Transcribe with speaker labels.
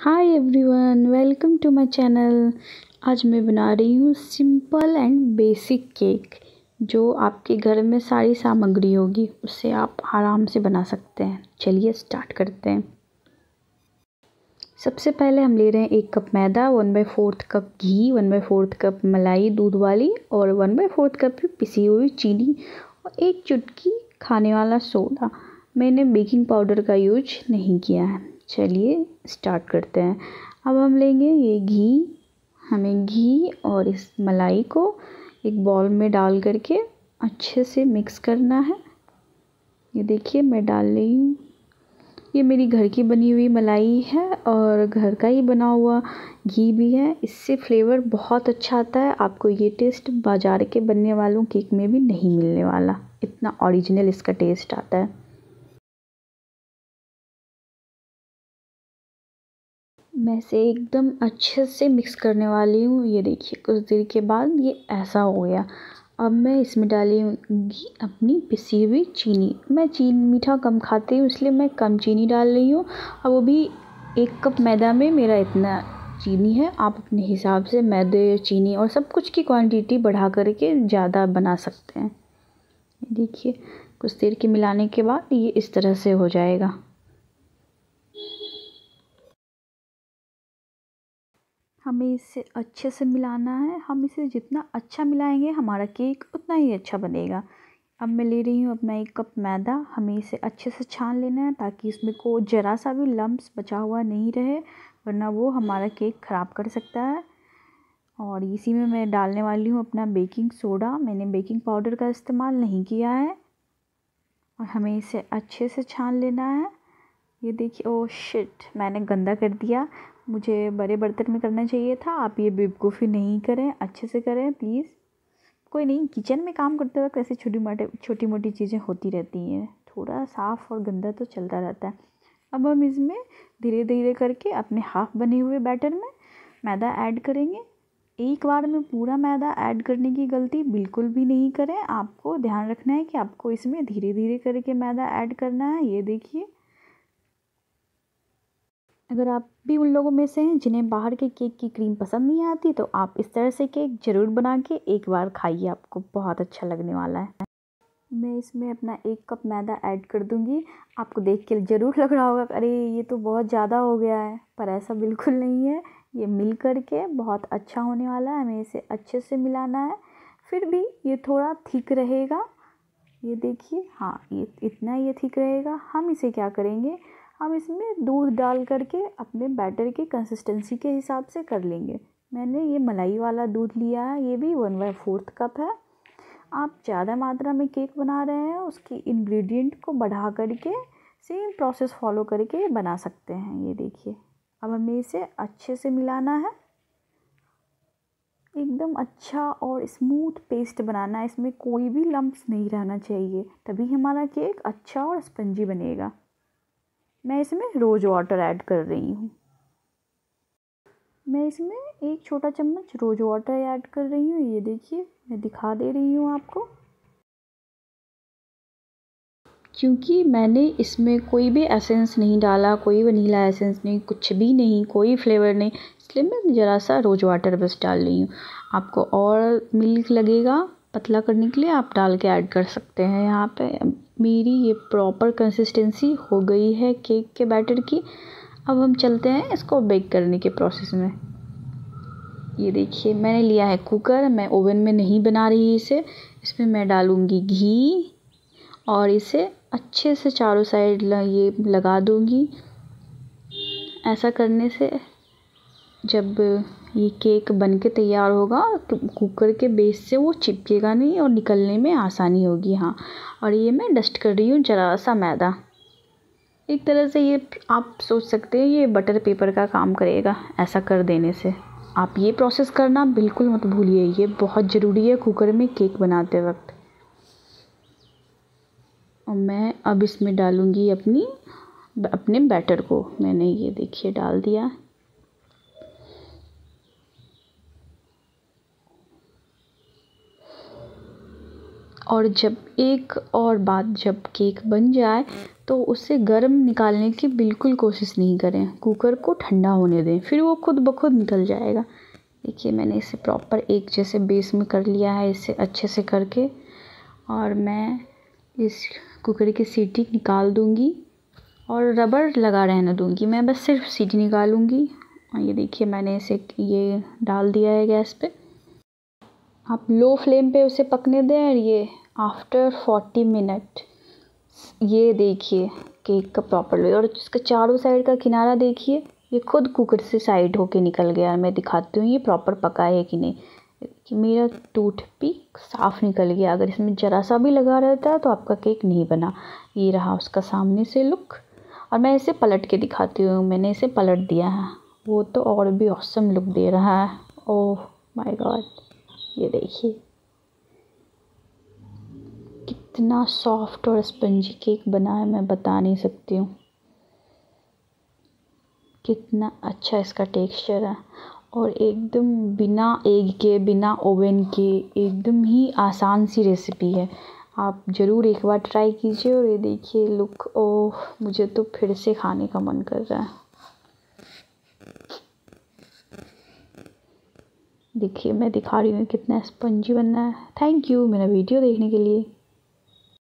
Speaker 1: Hi everyone welcome to my channel आज मैं बना रही हूँ सिंपल एंड बेसिक केक जो आपके घर में सारी सामग्री होगी उससे आप आराम से बना सकते हैं। चलिए स्टार्ट करते हैं। सबसे पहले हम ले रहे हैं एक कप मैदा वन बाई फोर्थ कप घी वन बाई फोर्थ कप मलाई दूध वाली, और वन बाई फोर्थ कप पिसी हुई चीनी, और एक चुटकी खाने वाला सोडा। मैंने बेकिंग पाउडर का यूज़ नहीं किया है। चलिए स्टार्ट करते हैं। अब हम लेंगे ये घी। हमें घी और इस मलाई को एक बॉल में डाल करके अच्छे से मिक्स करना है। ये देखिए, मैं डाल रही हूँ। ये मेरी घर की बनी हुई मलाई है और घर का ही बना हुआ घी भी है। इससे फ्लेवर बहुत अच्छा आता है। आपको ये टेस्ट बाज़ार के बनने वालों केक में भी नहीं मिलने वाला। इतना ओरिजिनल इसका टेस्ट आता है। मैं इसे एकदम अच्छे से मिक्स करने वाली हूँ। ये देखिए, कुछ देर के बाद ये ऐसा हो गया। अब मैं इसमें डाली हूँगी अपनी पिसी हुई चीनी। मैं चीनी, मीठा कम खाती हूँ, इसलिए मैं कम चीनी डाल रही हूँ। और वो भी एक कप मैदा में, मेरा इतना चीनी है। आप अपने हिसाब से मैदे, चीनी और सब कुछ की क्वांटिटी बढ़ा करके ज़्यादा बना सकते हैं। देखिए, कुछ देर के मिलाने के बाद ये इस तरह से हो जाएगा। हमें इसे अच्छे से मिलाना है। हम इसे जितना अच्छा मिलाएँगे, हमारा केक उतना ही अच्छा बनेगा। अब मैं ले रही हूँ अपना एक कप मैदा। हमें इसे अच्छे से छान लेना है ताकि इसमें को ज़रा सा भी लम्ब्स बचा हुआ नहीं रहे, वरना वो हमारा केक ख़राब कर सकता है। और इसी में मैं डालने वाली हूँ अपना बेकिंग सोडा। मैंने बेकिंग पाउडर का इस्तेमाल नहीं किया है। और हमें इसे अच्छे से छान लेना है। ये देखिए ओ शिट मैंने गंदा कर दिया। मुझे बड़े बर्तन में करना चाहिए था। आप ये बेवकूफ़ी नहीं करें, अच्छे से करें प्लीज़ कोई नहीं किचन में काम करते वक्त ऐसी छोटी मोटे, छोटी मोटी चीज़ें होती रहती हैं। थोड़ा साफ़ और गंदा तो चलता रहता है। अब हम इसमें धीरे धीरे करके अपने हाफ़ बने हुए बैटर में मैदा ऐड करेंगे। एक बार में पूरा मैदा ऐड करने की गलती बिल्कुल भी नहीं करें। आपको ध्यान रखना है कि आपको इसमें धीरे धीरे करके मैदा ऐड करना है। ये देखिए अगर आप भी उन लोगों में से हैं जिन्हें बाहर के केक की क्रीम पसंद नहीं आती तो आप इस तरह से केक ज़रूर बना के एक बार खाइए। आपको बहुत अच्छा लगने वाला है। मैं इसमें अपना एक कप मैदा ऐड कर दूँगी। आपको देख के ज़रूर लग रहा होगा अरे, ये तो बहुत ज़्यादा हो गया है। पर ऐसा बिल्कुल नहीं है। ये मिल कर के बहुत अच्छा होने वाला है। हमें इसे अच्छे से मिलाना है। फिर भी ये थोड़ा थिक रहेगा। ये देखिए हाँ ये, इतना ये थिक रहेगा। हम इसे क्या करेंगे? हम इसमें दूध डाल करके अपने बैटर की कंसिस्टेंसी के हिसाब से कर लेंगे। मैंने ये मलाई वाला दूध लिया है, ये भी वन बाई फोर्थ कप है। आप ज़्यादा मात्रा में केक बना रहे हैं, उसकी इंग्रेडिएंट को बढ़ा करके सेम प्रोसेस फॉलो करके बना सकते हैं। ये देखिए, अब हमें इसे अच्छे से मिलाना है। एकदम अच्छा और स्मूथ पेस्ट बनाना है, इसमें कोई भी लम्ब्स नहीं रहना चाहिए, तभी हमारा केक अच्छा और स्पंजी बनेगा। मैं इसमें रोज़ वाटर ऐड कर रही हूँ। मैं इसमें एक छोटा चम्मच रोज़ वाटर ऐड कर रही हूँ। ये देखिए, मैं दिखा दे रही हूँ आपको। क्योंकि मैंने इसमें कोई भी एसेंस नहीं डाला, कोई वनीला एसेंस नहीं, कुछ भी नहीं, कोई फ्लेवर नहीं, इसलिए मैं ज़रा सा रोज़ वाटर बस डाल रही हूँ। आपको और मिल्क लगेगा, पतला करने के लिए आप डाल के ऐड कर सकते हैं यहाँ पे। मेरी ये प्रॉपर कंसिस्टेंसी हो गई है केक के बैटर की। अब हम चलते हैं इसको बेक करने के प्रोसेस में। ये देखिए, मैंने लिया है कुकर मैं ओवन में नहीं बना रही इसे। इसमें मैं डालूँगी घी और इसे अच्छे से चारों साइड ये लगा दूँगी। ऐसा करने से जब ये केक बन के तैयार होगा तो कुकर के बेस से वो चिपकेगा नहीं और निकलने में आसानी होगी हाँ। और ये मैं डस्ट कर रही हूँ, ज़रा सा मैदा। एक तरह से ये आप सोच सकते हैं, ये बटर पेपर का काम करेगा, ऐसा कर देने से। आप ये प्रोसेस करना बिल्कुल मत भूलिए, ये बहुत ज़रूरी है कुकर में केक बनाते वक्त। और मैं अब इसमें डालूँगी अपनी, अपने बैटर को। मैंने ये देखिए डाल दिया। और जब एक और बात जब केक बन जाए तो उसे गर्म निकालने की बिल्कुल कोशिश नहीं करें। कुकर को ठंडा होने दें, फिर वो खुद ब खुद निकल जाएगा। देखिए, मैंने इसे प्रॉपर एक जैसे बेस में कर लिया है, इसे अच्छे से करके। और मैं इस कुकर की सीटी निकाल दूँगी और रबर लगा रहने दूँगी। मैं बस सिर्फ़ सीटी निकालूँगी। और ये देखिए, मैंने इसे ये डाल दिया है गैस पे। आप लो फ्लेम पे उसे पकने दें और ये आफ्टर फोर्टी मिनट ये देखिए केक का प्रॉपर वे और इसका चारों साइड का किनारा देखिए, ये खुद कुकर से साइड होके निकल गया मैं दिखाती हूँ ये प्रॉपर पका है कि नहीं। कि मेरा टूथ पिक साफ़ निकल गया। अगर इसमें ज़रा सा भी लगा रहता तो आपका केक नहीं बना। ये रहा उसका सामने से लुक और मैं इसे पलट के दिखाती हूँ। मैंने इसे पलट दिया है। वो तो और भी औसम लुक दे रहा है। ओह माय गॉड ये देखिए। कितना सॉफ्ट और स्पंजी केक बना है, मैं बता नहीं सकती हूँ। कितना अच्छा इसका टेक्सचर है। और एकदम बिना एग के, बिना ओवन के, एकदम ही आसान सी रेसिपी है। आप ज़रूर एक बार ट्राई कीजिए और ये देखिए लुक ओह, मुझे तो फिर से खाने का मन कर रहा है। देखिए, मैं दिखा रही हूँ कितना स्पंजी बनना है। थैंक यू मेरा वीडियो देखने के लिए।